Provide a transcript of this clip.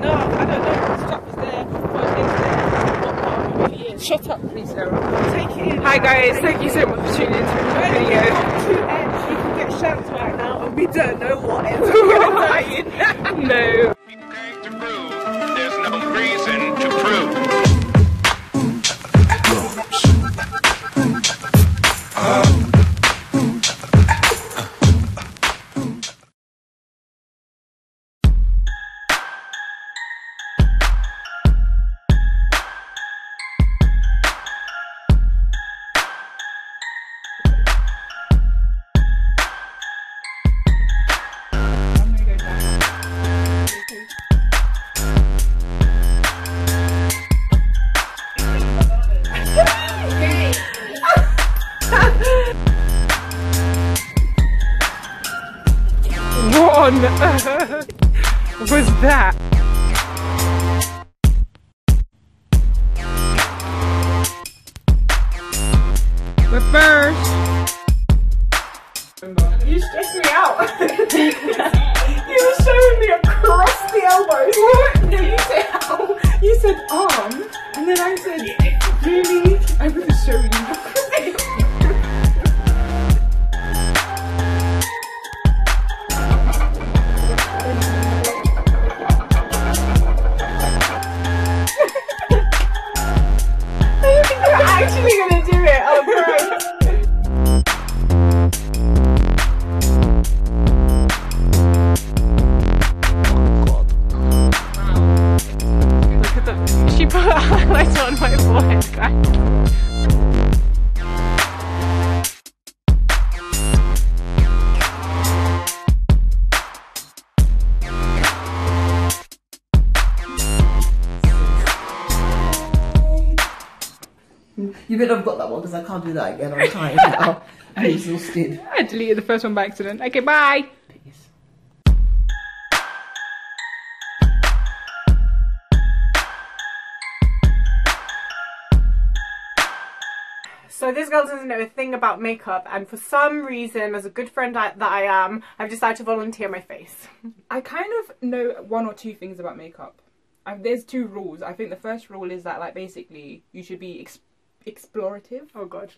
No, I don't know if the strap is there or if it's there. What part of it really is. Shut up, please, Sarah. Take it in. Hi guys, thank you so much for tuning the When video. come to end, we can get shouts right now and we don't know what ends. No. What was that? But first, You stress me out. you were showing me across the elbows. What? No, you said how? You said arm, and then I said the. She put a on my forehead, guys. You better have got that one because I can't do that again. I'm tired now. I'm exhausted. I deleted the first one by accident. Okay, bye. So this girl doesn't know a thing about makeup, and for some reason, as a good friend I, that I am, I've decided to volunteer my face. I kind of know one or two things about makeup. I, there's two rules. I think the first rule is that, like, basically, you should be ex- explorative. Oh god.